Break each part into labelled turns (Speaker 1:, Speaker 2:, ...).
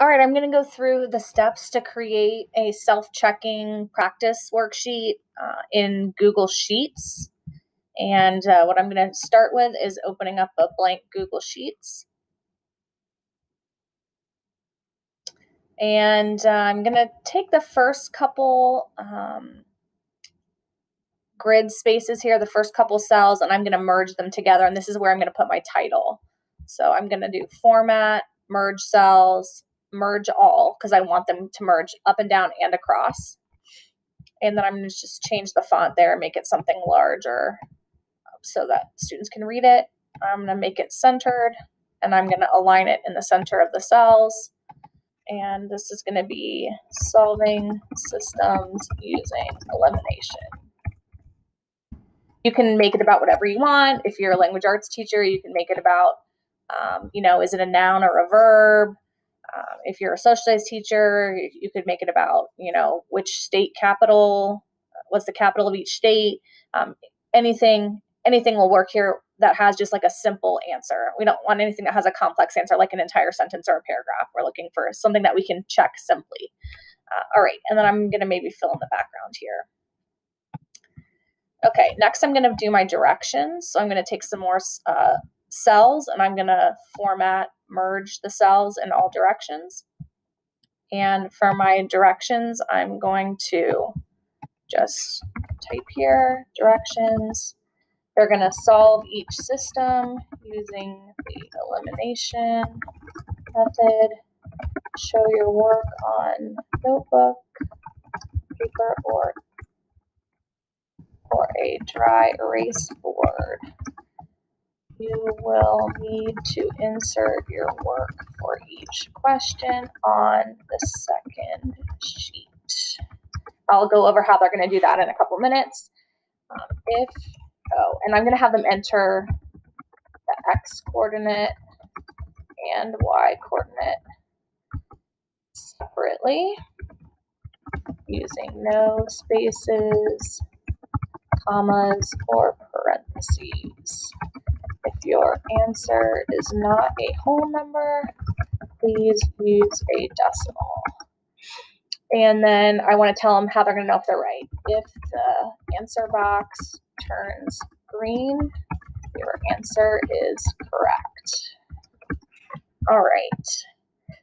Speaker 1: All right, I'm going to go through the steps to create a self-checking practice worksheet uh, in Google Sheets. And uh, what I'm going to start with is opening up a blank Google Sheets. And uh, I'm going to take the first couple um, grid spaces here, the first couple cells, and I'm going to merge them together. And this is where I'm going to put my title. So I'm going to do format, merge cells, merge all because I want them to merge up and down and across. And then I'm going to just change the font there and make it something larger so that students can read it. I'm going to make it centered and I'm going to align it in the center of the cells. And this is going to be solving systems using elimination. You can make it about whatever you want. If you're a language arts teacher, you can make it about, um, you know, is it a noun or a verb? Um, if you're a social studies teacher, you could make it about, you know, which state capital, what's the capital of each state. Um, anything, anything will work here that has just like a simple answer. We don't want anything that has a complex answer, like an entire sentence or a paragraph. We're looking for something that we can check simply. Uh, all right, and then I'm going to maybe fill in the background here. Okay, next I'm going to do my directions. So I'm going to take some more uh, cells and I'm going to format merge the cells in all directions. And for my directions, I'm going to just type here directions. They're going to solve each system using the elimination method. Show your work on notebook, paper, or, or a dry erase board you will need to insert your work for each question on the second sheet. I'll go over how they're going to do that in a couple minutes. Um, if, oh, and I'm going to have them enter the x coordinate and y coordinate separately using no spaces, commas, or parentheses. Your answer is not a whole number, please use a decimal. And then I want to tell them how they're going to know if they're right. If the answer box turns green, your answer is correct. All right.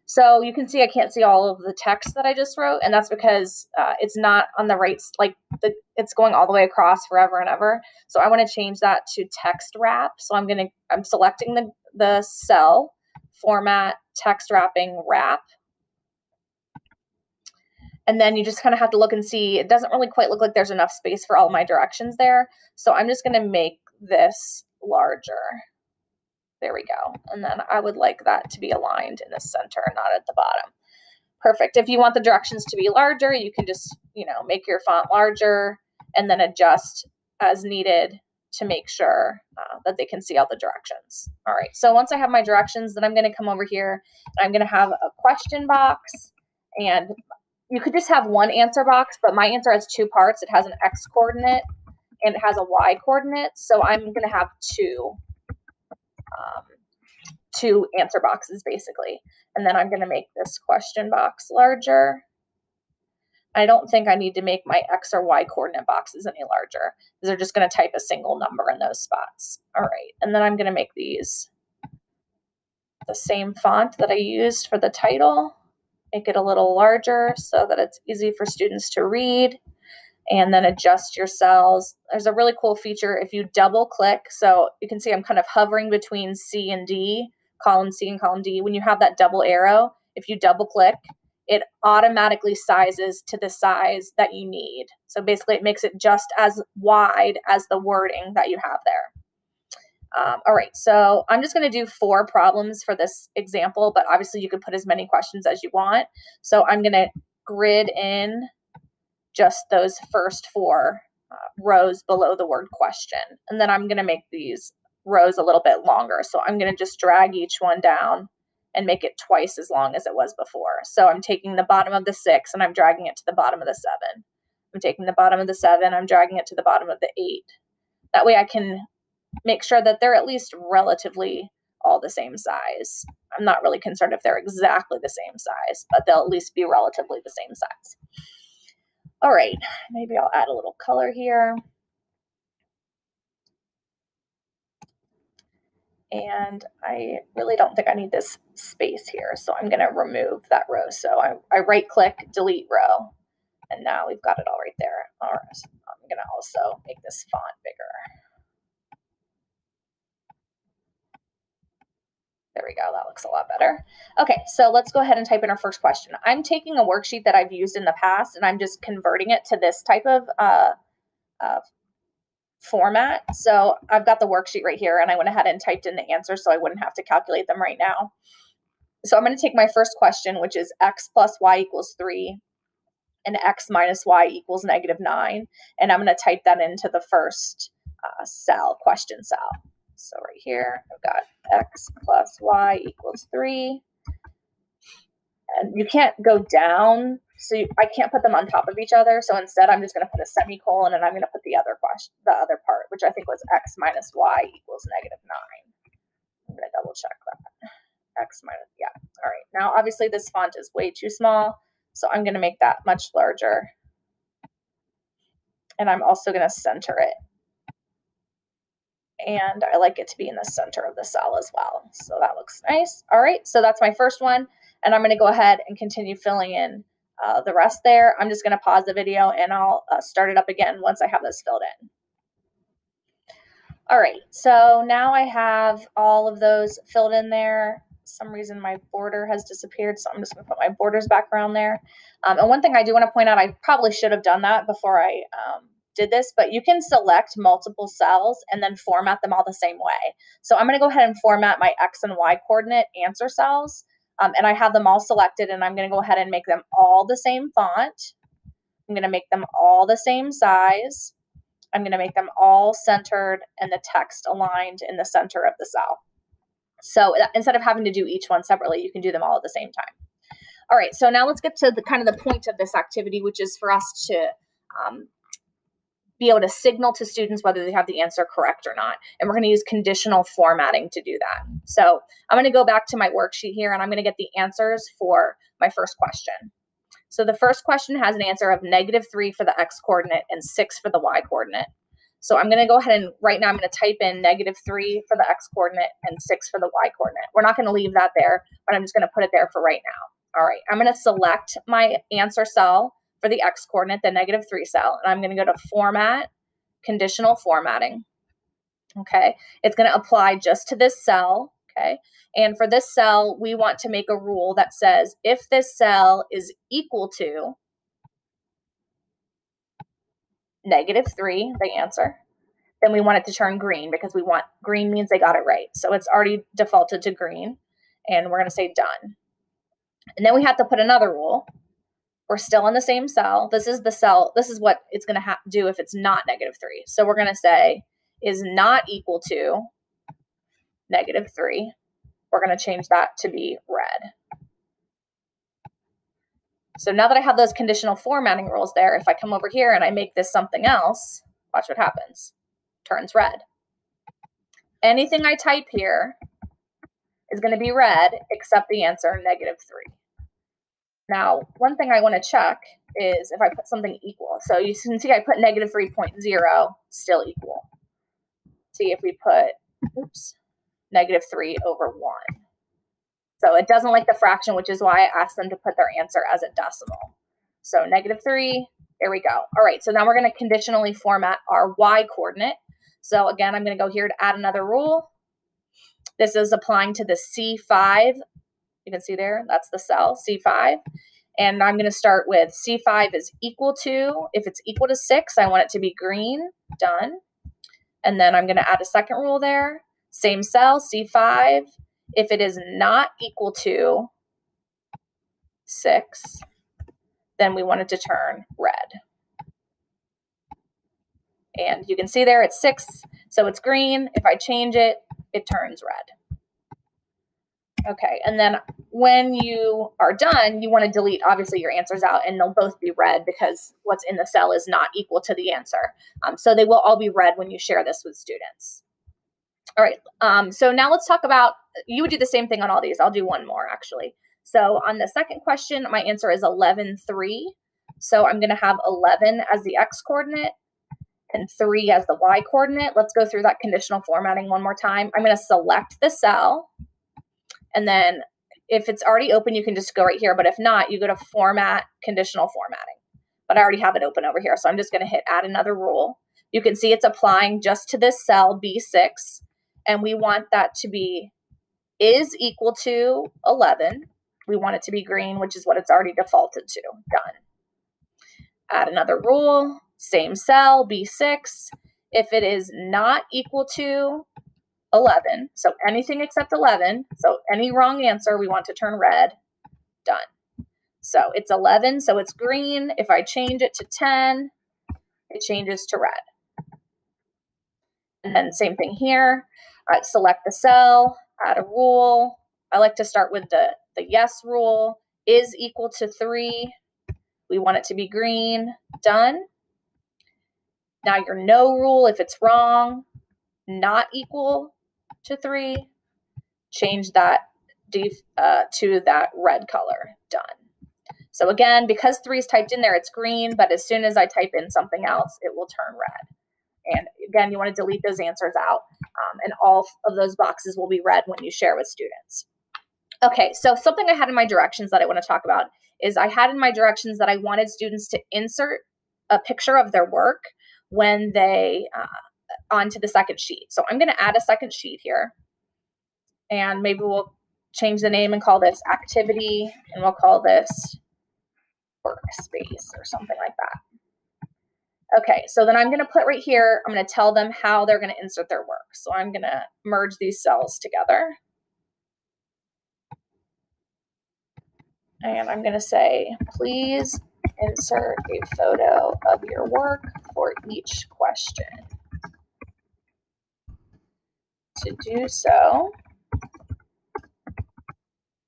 Speaker 1: So you can see I can't see all of the text that I just wrote, and that's because uh, it's not on the right, like the, it's going all the way across forever and ever. So I want to change that to text wrap. So I'm going to, I'm selecting the, the cell, format, text wrapping, wrap. And then you just kind of have to look and see, it doesn't really quite look like there's enough space for all my directions there. So I'm just going to make this larger. There we go. And then I would like that to be aligned in the center, not at the bottom. Perfect. If you want the directions to be larger, you can just, you know, make your font larger and then adjust as needed to make sure uh, that they can see all the directions. All right, so once I have my directions, then I'm going to come over here I'm going to have a question box and you could just have one answer box, but my answer has two parts. It has an X coordinate and it has a Y coordinate. So I'm going to have two um, two answer boxes basically. And then I'm going to make this question box larger. I don't think I need to make my X or Y coordinate boxes any larger because they're just going to type a single number in those spots. All right. And then I'm going to make these the same font that I used for the title, make it a little larger so that it's easy for students to read and then adjust your cells. There's a really cool feature if you double click. So you can see I'm kind of hovering between C and D, column C and column D. When you have that double arrow, if you double click, it automatically sizes to the size that you need. So basically, it makes it just as wide as the wording that you have there. Um, all right, so I'm just going to do four problems for this example, but obviously you could put as many questions as you want. So I'm going to grid in just those first four uh, rows below the word question. And then I'm going to make these rows a little bit longer. So I'm going to just drag each one down and make it twice as long as it was before. So I'm taking the bottom of the six and I'm dragging it to the bottom of the seven. I'm taking the bottom of the seven, I'm dragging it to the bottom of the eight. That way I can make sure that they're at least relatively all the same size. I'm not really concerned if they're exactly the same size, but they'll at least be relatively the same size. All right, maybe I'll add a little color here. And I really don't think I need this space here, so I'm going to remove that row. So I, I right click, delete row, and now we've got it all right there. All right, I'm going to also make this font bigger. There we go. That looks a lot better. Okay, so let's go ahead and type in our first question. I'm taking a worksheet that I've used in the past and I'm just converting it to this type of uh, uh, format. So I've got the worksheet right here and I went ahead and typed in the answers so I wouldn't have to calculate them right now. So I'm going to take my first question, which is x plus y equals 3 and x minus y equals negative 9. And I'm going to type that into the first uh, cell, question cell. So right here, I've got x plus y equals 3. And you can't go down, so you, I can't put them on top of each other. So instead, I'm just going to put a semicolon and I'm going to put the other question, the other part, which I think was x minus y equals negative 9. I'm going to double check that. x minus, yeah. All right. Now, obviously, this font is way too small, so I'm going to make that much larger. And I'm also going to center it and I like it to be in the center of the cell as well. So that looks nice. All right, so that's my first one, and I'm going to go ahead and continue filling in uh, the rest there. I'm just going to pause the video and I'll uh, start it up again once I have this filled in. All right, so now I have all of those filled in there. some reason my border has disappeared, so I'm just going to put my borders back around there. Um, and one thing I do want to point out, I probably should have done that before I um, did this, but you can select multiple cells and then format them all the same way. So I'm going to go ahead and format my X and Y coordinate answer cells. Um, and I have them all selected and I'm going to go ahead and make them all the same font. I'm going to make them all the same size. I'm going to make them all centered and the text aligned in the center of the cell. So instead of having to do each one separately, you can do them all at the same time. All right, so now let's get to the kind of the point of this activity, which is for us to um, be able to signal to students whether they have the answer correct or not. And we're going to use conditional formatting to do that. So I'm going to go back to my worksheet here and I'm going to get the answers for my first question. So the first question has an answer of negative 3 for the x coordinate and 6 for the y coordinate. So I'm going to go ahead and right now I'm going to type in negative 3 for the x coordinate and 6 for the y coordinate. We're not going to leave that there, but I'm just going to put it there for right now. All right, I'm going to select my answer cell for the x coordinate, the negative 3 cell, and I'm going to go to Format, Conditional Formatting. Okay, it's going to apply just to this cell. Okay, and for this cell, we want to make a rule that says if this cell is equal to negative 3, the answer, then we want it to turn green because we want green means they got it right. So it's already defaulted to green, and we're going to say done. And then we have to put another rule we're still in the same cell. This is the cell. This is what it's going to ha- do if it's not negative 3. So we're going to say is not equal to negative 3. We're going to change that to be red. So now that I have those conditional formatting rules there, if I come over here and I make this something else, watch what happens. Turns red. Anything I type here is going to be red except the answer negative 3. Now, one thing I want to check is if I put something equal. So you can see I put negative 3.0, still equal. See if we put, oops, negative 3 over 1. So it doesn't like the fraction, which is why I asked them to put their answer as a decimal. So negative 3, there we go. All right, so now we're going to conditionally format our y coordinate. So again, I'm going to go here to add another rule. This is applying to the C5 you can see there, that's the cell, C5. And I'm going to start with C5 is equal to, if it's equal to 6, I want it to be green, done. And then I'm going to add a second rule there. Same cell, C5. If it is not equal to 6, then we want it to turn red. And you can see there it's 6, so it's green. If I change it, it turns red. Okay, and then when you are done, you want to delete obviously your answers out and they'll both be red because what's in the cell is not equal to the answer. Um, so they will all be red when you share this with students. All right. Um, so now let's talk about, you would do the same thing on all these. I'll do one more actually. So on the second question, my answer is 11, 3. So I'm going to have 11 as the x coordinate and 3 as the y coordinate. Let's go through that conditional formatting one more time. I'm going to select the cell. And then if it's already open, you can just go right here. But if not, you go to Format, Conditional Formatting. But I already have it open over here. So I'm just going to hit Add Another Rule. You can see it's applying just to this cell, B6. And we want that to be is equal to 11. We want it to be green, which is what it's already defaulted to. Done. Add another rule, same cell, B6. If it is not equal to 11, so anything except 11, so any wrong answer, we want to turn red. Done. So it's 11, so it's green. If I change it to 10, it changes to red. And then same thing here. I select the cell, add a rule. I like to start with the, the yes rule. Is equal to 3. We want it to be green. Done. Now your no rule, if it's wrong, not equal to 3, change that uh, to that red color. Done. So again, because 3 is typed in there, it's green, but as soon as I type in something else, it will turn red. And again, you want to delete those answers out, um, and all of those boxes will be red when you share with students. Okay, so something I had in my directions that I want to talk about is I had in my directions that I wanted students to insert a picture of their work when they uh, onto the second sheet. So I'm going to add a second sheet here, and maybe we'll change the name and call this activity, and we'll call this workspace or something like that. Okay, so then I'm going to put right here, I'm going to tell them how they're going to insert their work. So I'm going to merge these cells together. And I'm going to say, please insert a photo of your work for each question. To do so,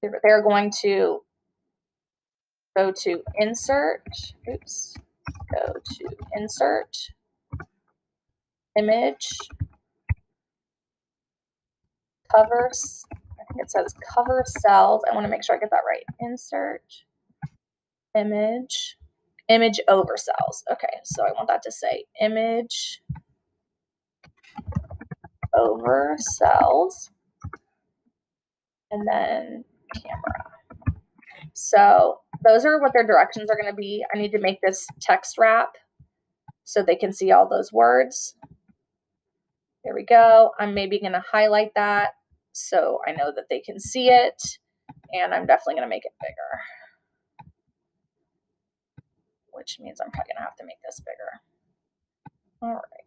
Speaker 1: they're going to go to insert, oops, go to insert, image, covers, I think it says cover cells. I want to make sure I get that right. Insert, image, image over cells. Okay, so I want that to say image over cells and then camera. So those are what their directions are going to be. I need to make this text wrap so they can see all those words. There we go. I'm maybe going to highlight that so I know that they can see it. And I'm definitely going to make it bigger, which means I'm probably going to have to make this bigger. All right.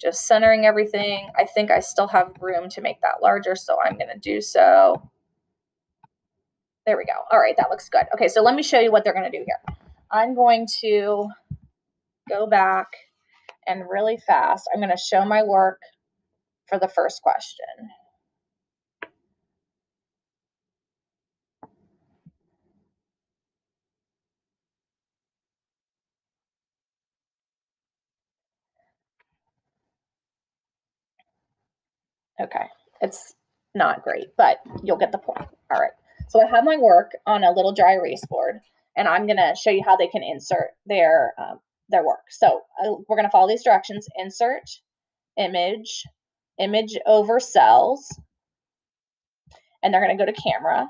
Speaker 1: Just centering everything. I think I still have room to make that larger, so I'm going to do so. There we go. All right, that looks good. Okay, so let me show you what they're going to do here. I'm going to go back and really fast, I'm going to show my work for the first question. Okay, it's not great, but you'll get the point. All right. So I have my work on a little dry erase board, and I'm going to show you how they can insert their um, their work. So uh, we're going to follow these directions: insert, image, image over cells, and they're going to go to camera.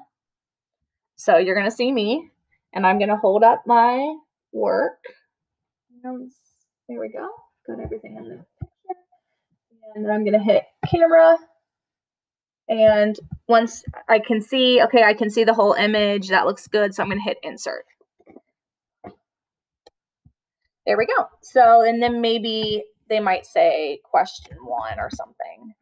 Speaker 1: So you're going to see me, and I'm going to hold up my work. There we go. Got everything in there. And then I'm going to hit camera and once I can see, okay, I can see the whole image. That looks good. So I'm going to hit insert. There we go. So, and then maybe they might say question one or something.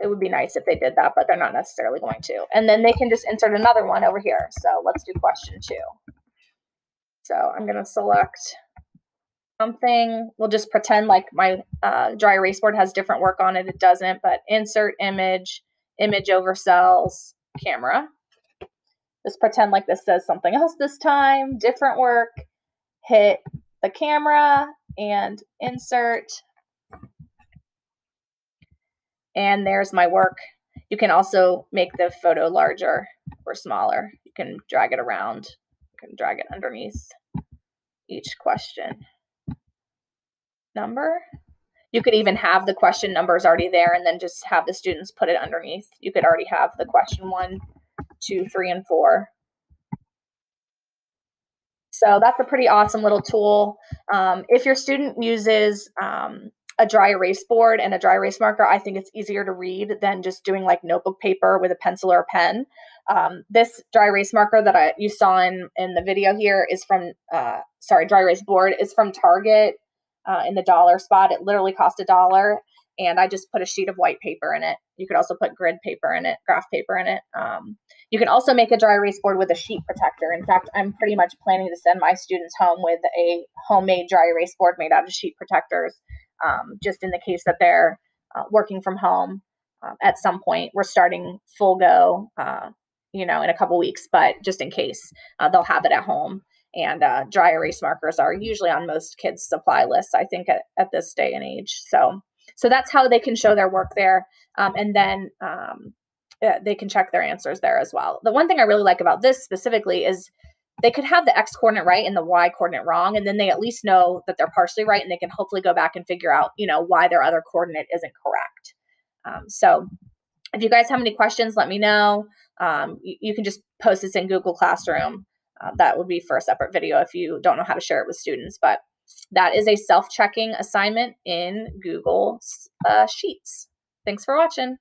Speaker 1: It would be nice if they did that, but they're not necessarily going to. And then they can just insert another one over here. So let's do question two. So I'm going to select something. We'll just pretend like my uh, dry erase board has different work on it. It doesn't, but insert image image over cells, camera. Just pretend like this says something else this time, different work, hit the camera and insert And there's my work. You can also make the photo larger or smaller. You can drag it around. You can drag it underneath each question number. You could even have the question numbers already there and then just have the students put it underneath. You could already have the question one, two, three, and four. So that's a pretty awesome little tool. Um, if your student uses um, a dry erase board and a dry erase marker, I think it's easier to read than just doing like notebook paper with a pencil or a pen. Um, this dry erase marker that I, you saw in, in the video here is from, uh, sorry, dry erase board is from Target uh, in the dollar spot. It literally cost a dollar. And I just put a sheet of white paper in it. You could also put grid paper in it, graph paper in it. Um, you can also make a dry erase board with a sheet protector. In fact, I'm pretty much planning to send my students home with a homemade dry erase board made out of sheet protectors, um, just in the case that they're uh, working from home uh, at some point. We're starting full go, uh, you know, in a couple weeks, but just in case, uh, they'll have it at home and uh, dry erase markers are usually on most kids' supply lists. I think at, at this day and age. So, so that's how they can show their work there, um, and then um, uh, they can check their answers there as well. The one thing I really like about this specifically is they could have the x coordinate right and the y coordinate wrong, and then they at least know that they're partially right, and they can hopefully go back and figure out, you know, why their other coordinate isn't correct. Um, so, if you guys have any questions, let me know. Um, you, you, can just post this in Google Classroom. Uh, that would be for a separate video if you don't know how to share it with students. But that is a self checking assignment in Google uh, Sheets. Thanks for watching.